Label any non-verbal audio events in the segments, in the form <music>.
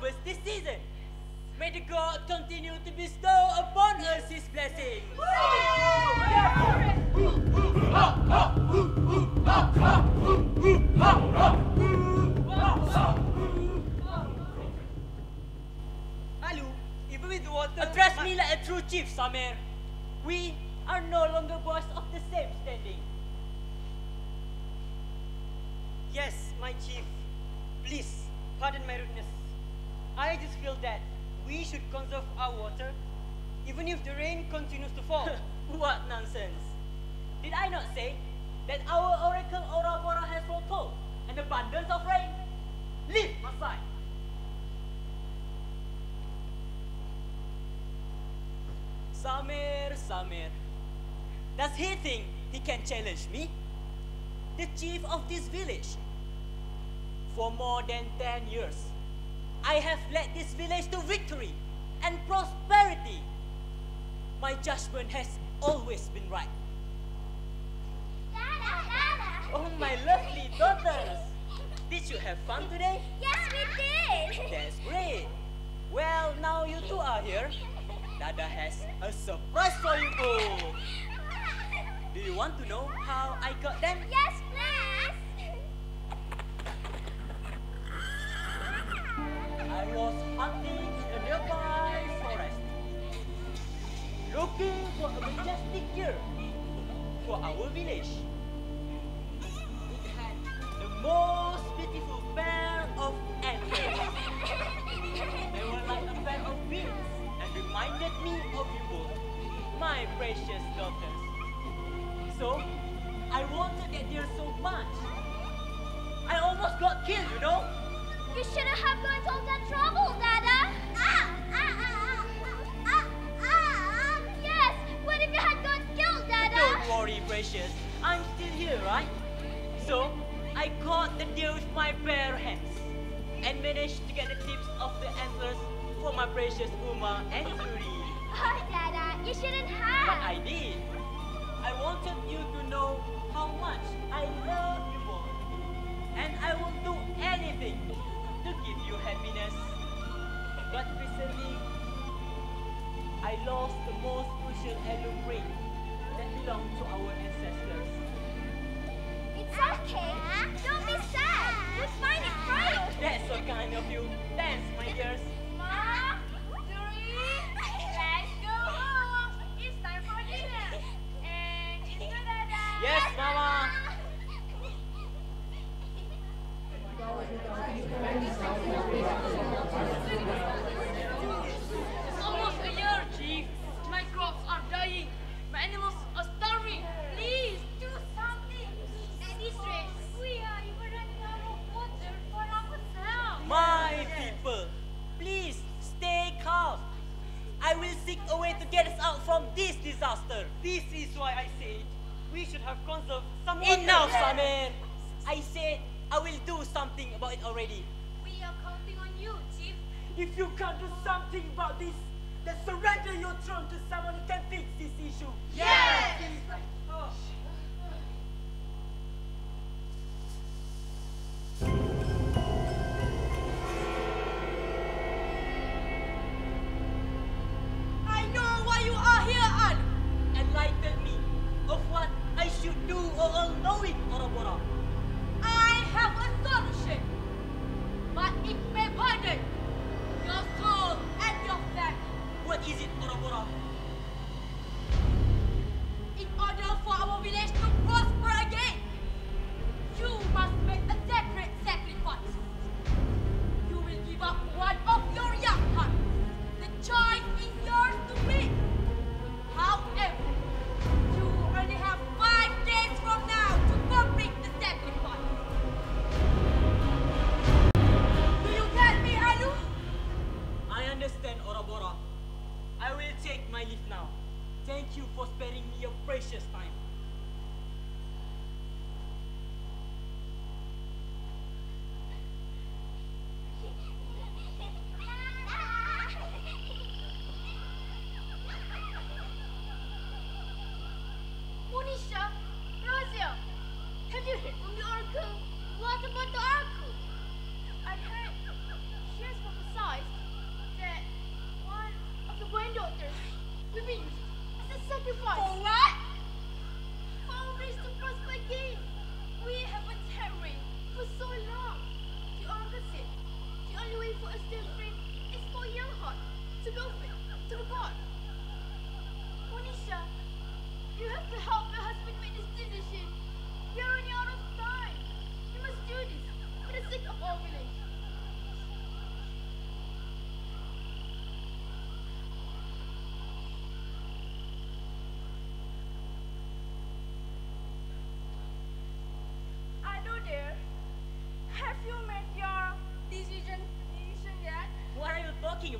harvest this season. May the God continue to bestow upon us his blessings. Alu, even with water... Address me like a true chief, Samir. We are no longer boys of the same standing. Yes, my chief. Please, pardon my rudeness. I just feel that we should conserve our water, even if the rain continues to fall. <laughs> what nonsense! Did I not say that our oracle Orabora has foretold an abundance of rain? Leave aside. Samir, Samir. Does he think he can challenge me? The chief of this village. For more than 10 years, I have led this village to victory and prosperity. My judgment has always been right. Dada, Dada. Oh, my lovely daughters! Did you have fun today? Yes, we did. That's great. Well, now you two are here. Dada has a surprise for you both. Do you want to know how I got them? Yes, please. I was hunting in a nearby forest, looking for a majestic deer for our village. It had the most beautiful pair of antlers. They were like a pair of wings and reminded me of you both, my precious daughters. So, I wanted that deer so much. I almost got killed, you know. You shouldn't have gone to all that trouble, Dada. Ah, ah, ah, ah, ah, ah. Yes, what if you had got killed, Dada? Don't worry, precious. I'm still here, right? So, I caught the deer with my bare hands and managed to get the tips of the antlers for my precious Uma and Yuri. Oh, Dada, you shouldn't But have. I did. I wanted you to know how much I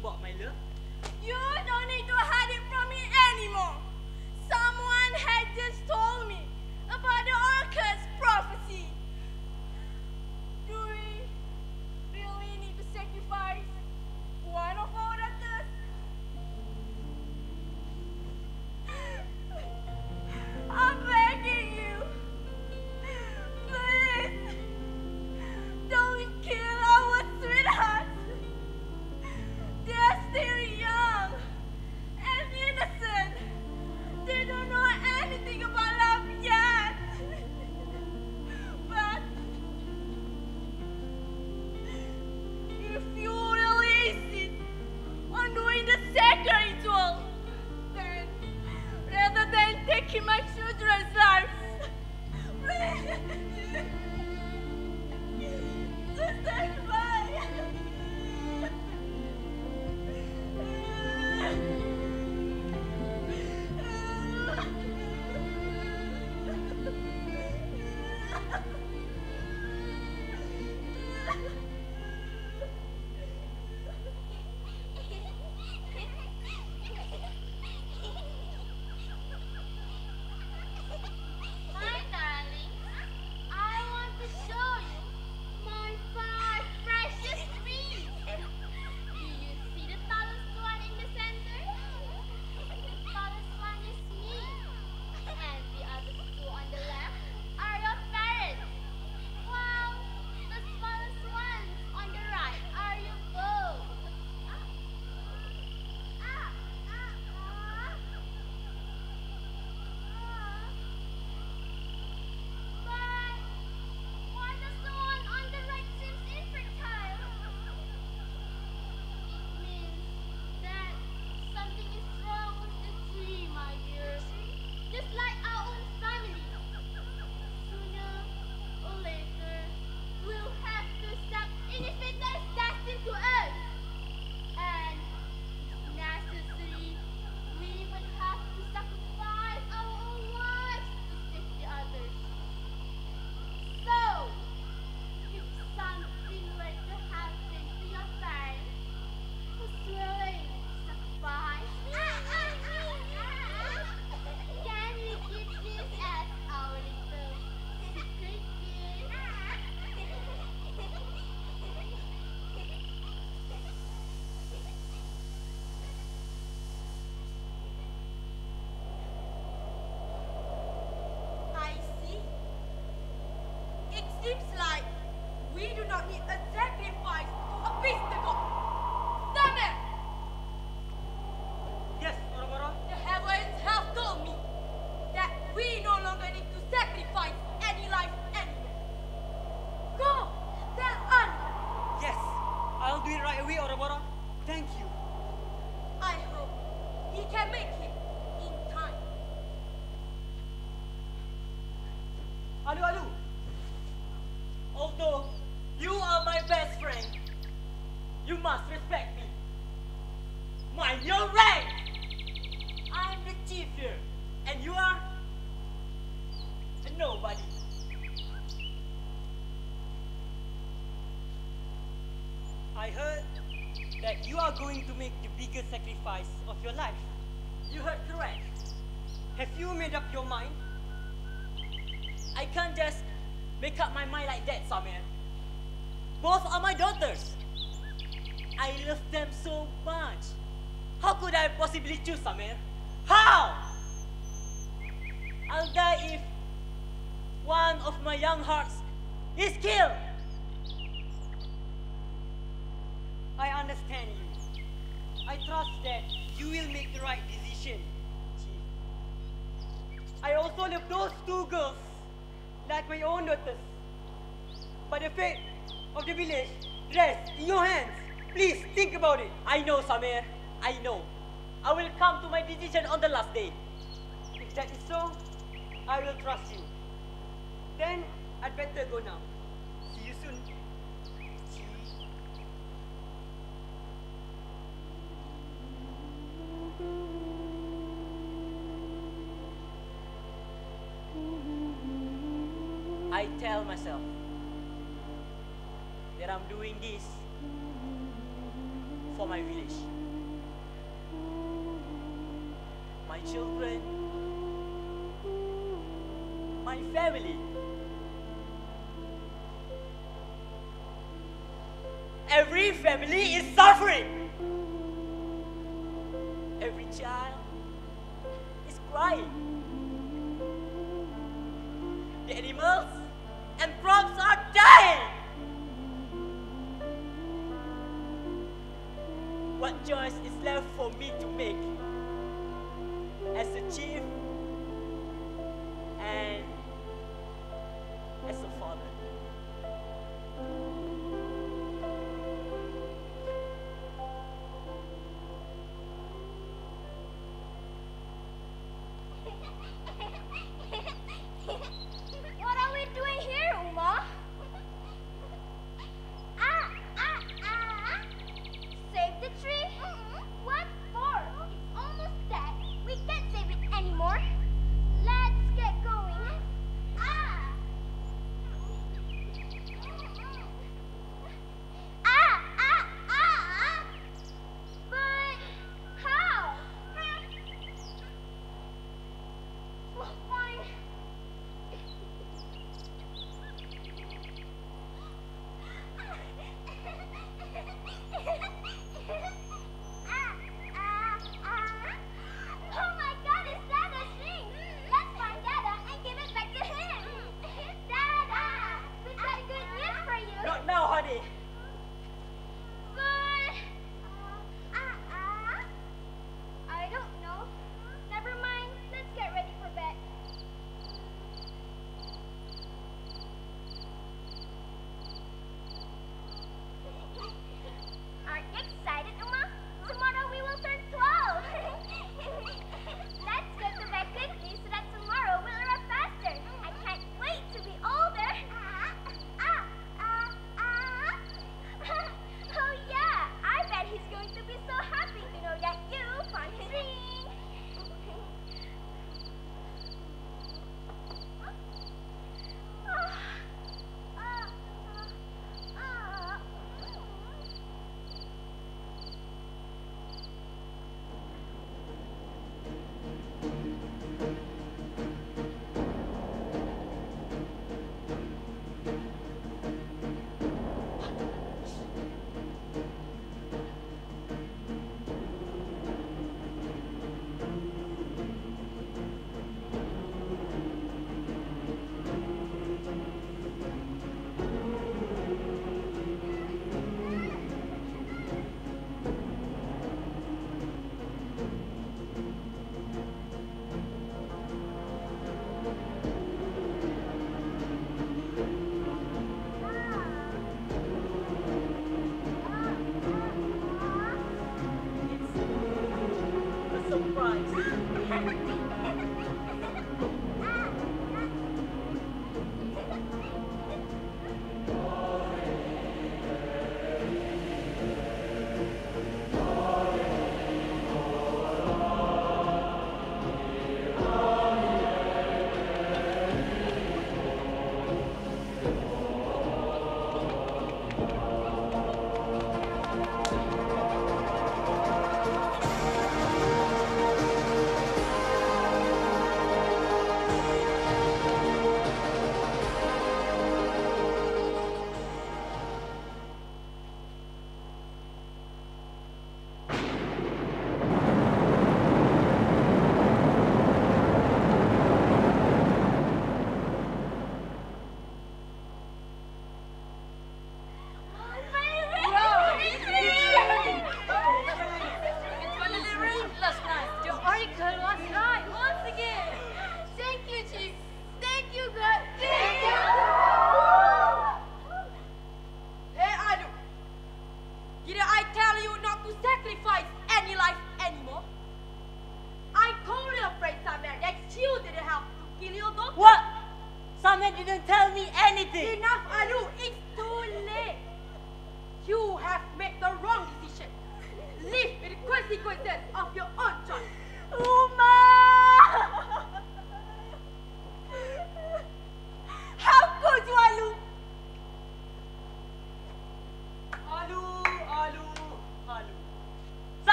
about my love. seems like we do not need a nobody. I heard that you are going to make the biggest sacrifice of your life. You heard correct. Have you made up your mind? I can't just make up my mind like that, Samir. Both are my daughters. I love them so much. How could I possibly choose, Samir? How? I'll die if one of my young hearts is killed. I understand you. I trust that you will make the right decision, Chief. I also love those two girls like my own daughters. But the fate of the village rests in your hands. Please think about it. I know, Samir. I know. I will come to my decision on the last day. If that is so, I will trust you. Then I'd better go now. See you soon. I tell myself that I'm doing this for my village, my children, my family. Every family is suffering. Every child is crying. The animals and crops are dying. What choice is left for me to make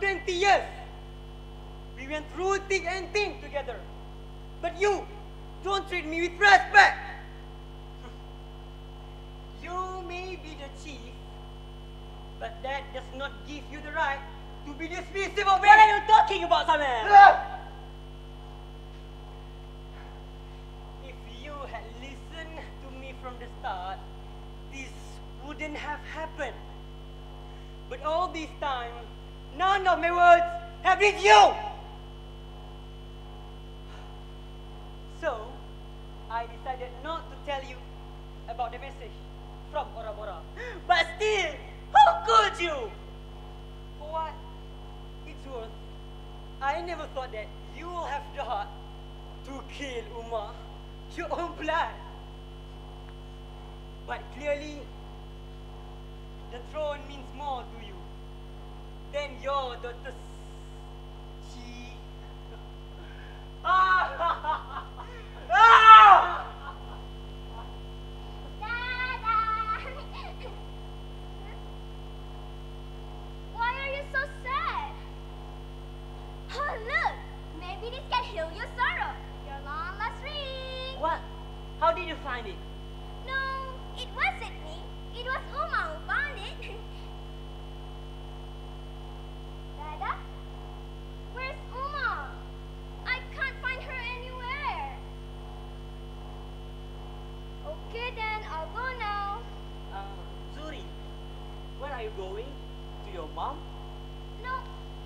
20 years. We went through thick and thin together. But you don't treat me with respect. <laughs> You may be the chief, but that does not give you the right to be dismissive of me. What are you talking about, Samet? If you had listened to me from the start, this wouldn't have happened. But all this time, none of my words have reached you. So, I decided not to tell you about the message from Bora Bora. But still, how could you? For what it's worth, I never thought that you will have the heart to kill Uma, your own blood. But clearly, the throne means more to you than your daughter's chief. Ah! ah! Dada! Why are you so sad? Oh, look! Maybe this can heal your sorrow. Your long lost ring. What? How did you find it? No, it wasn't me. It was Uma who found it. Dada? Where's Uma? I can't find her anywhere. Okay then, I'll go now. Uh, Zuri, where are you going? To your mom? No,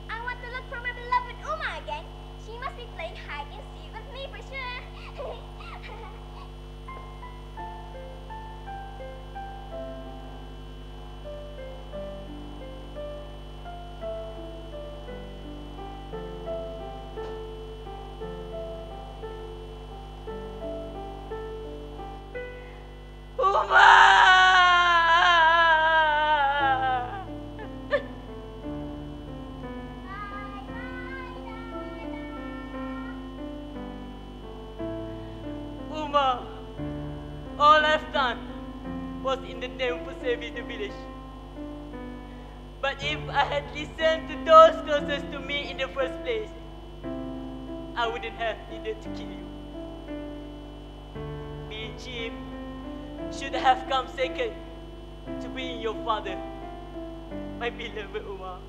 I want to look for my beloved Uma again. She must be playing hide and seek with me for sure. <laughs> Uma, all I've done was in the name of saving the village. But if I had listened to those closest to me in the first place, I wouldn't have needed to kill you. Being chief should have come second to being your father, my beloved Uma.